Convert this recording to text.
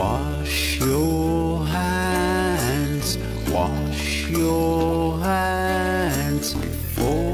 Wash your hands, wash your hands before